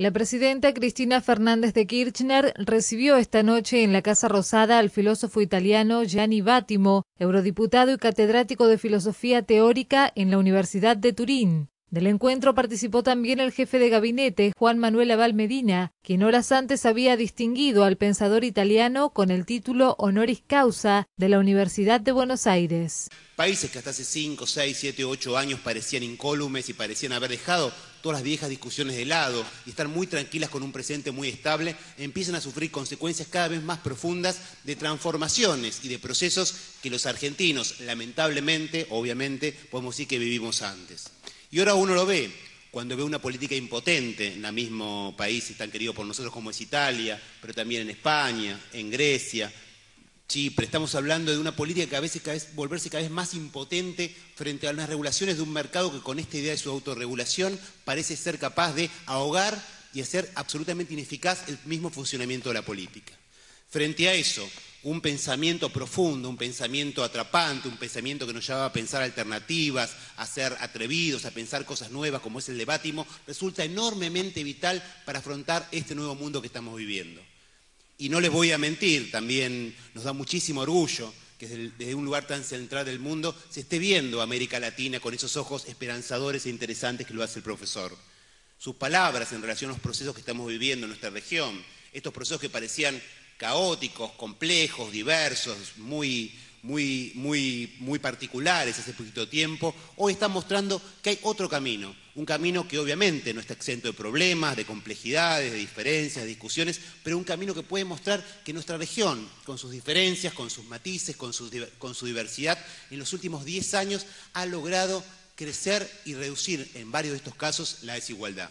La presidenta Cristina Fernández de Kirchner recibió esta noche en la Casa Rosada al filósofo italiano Gianni Battimo, eurodiputado y catedrático de filosofía teórica en la Universidad de Turín. Del encuentro participó también el jefe de gabinete, Juan Manuel Aval Medina, quien horas antes había distinguido al pensador italiano con el título honoris causa de la Universidad de Buenos Aires. Países que hasta hace 5, 6, 7, 8 años parecían incólumes y parecían haber dejado todas las viejas discusiones de lado y estar muy tranquilas con un presente muy estable, empiezan a sufrir consecuencias cada vez más profundas de transformaciones y de procesos que los argentinos, lamentablemente, obviamente, podemos decir que vivimos antes. Y ahora uno lo ve, cuando ve una política impotente en el mismo país tan querido por nosotros como es Italia, pero también en España, en Grecia, Chipre. Estamos hablando de una política que a veces cada vez volverse cada vez más impotente frente a las regulaciones de un mercado que con esta idea de su autorregulación parece ser capaz de ahogar y hacer absolutamente ineficaz el mismo funcionamiento de la política. Frente a eso, un pensamiento profundo, un pensamiento atrapante, un pensamiento que nos lleva a pensar alternativas, a ser atrevidos, a pensar cosas nuevas como es el de Bátimo, resulta enormemente vital para afrontar este nuevo mundo que estamos viviendo. Y no les voy a mentir, también nos da muchísimo orgullo que desde un lugar tan central del mundo se esté viendo América Latina con esos ojos esperanzadores e interesantes que lo hace el profesor. Sus palabras en relación a los procesos que estamos viviendo en nuestra región, estos procesos que parecían caóticos, complejos, diversos, muy, muy, muy, muy particulares hace poquito tiempo, hoy están mostrando que hay otro camino, un camino que obviamente no está exento de problemas, de complejidades, de diferencias, de discusiones, pero un camino que puede mostrar que nuestra región, con sus diferencias, con sus matices, con con su diversidad, en los últimos 10 años ha logrado crecer y reducir en varios de estos casos la desigualdad.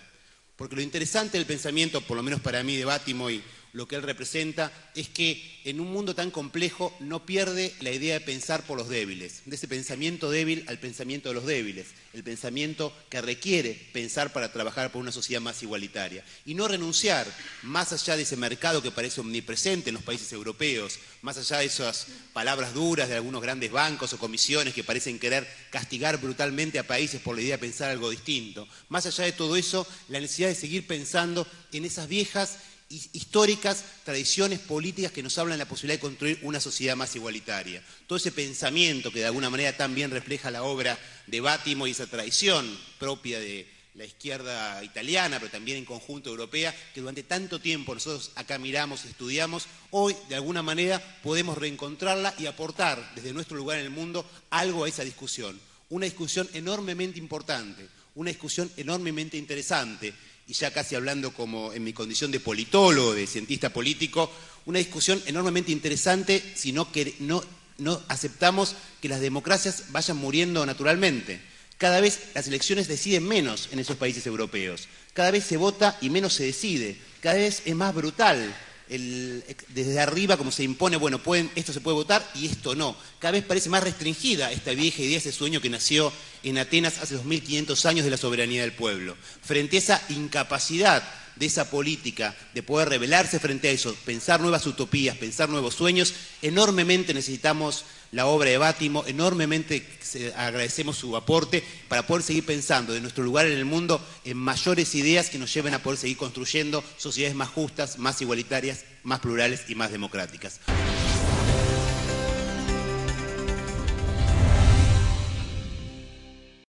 Porque lo interesante del pensamiento, por lo menos para mí, de Bátimo y lo que él representa, es que en un mundo tan complejo no pierde la idea de pensar por los débiles, de ese pensamiento débil al pensamiento de los débiles, el pensamiento que requiere pensar para trabajar por una sociedad más igualitaria. Y no renunciar más allá de ese mercado que parece omnipresente en los países europeos, más allá de esas palabras duras de algunos grandes bancos o comisiones que parecen querer castigar brutalmente a países por la idea de pensar algo distinto, más allá de todo eso, la necesidad de seguir pensando en esas viejas históricas tradiciones políticas que nos hablan de la posibilidad de construir una sociedad más igualitaria. Todo ese pensamiento que de alguna manera también refleja la obra de Bátimo y esa tradición propia de la izquierda italiana, pero también en conjunto europea, que durante tanto tiempo nosotros acá miramos y estudiamos, hoy de alguna manera podemos reencontrarla y aportar desde nuestro lugar en el mundo algo a esa discusión. Una discusión enormemente importante, una discusión enormemente interesante y ya casi hablando como en mi condición de politólogo, de cientista político, una discusión enormemente interesante si no, no, no aceptamos que las democracias vayan muriendo naturalmente. Cada vez las elecciones deciden menos en esos países europeos. Cada vez se vota y menos se decide. Cada vez es más brutal desde arriba como se impone, bueno, pueden, esto se puede votar y esto no. Cada vez parece más restringida esta vieja idea, ese sueño que nació en Atenas hace 2500 años de la soberanía del pueblo. Frente a esa incapacidad de esa política, de poder rebelarse frente a eso, pensar nuevas utopías, pensar nuevos sueños, enormemente necesitamos la obra de Bátimo, enormemente agradecemos su aporte para poder seguir pensando de nuestro lugar en el mundo en mayores ideas que nos lleven a poder seguir construyendo sociedades más justas, más igualitarias, más plurales y más democráticas.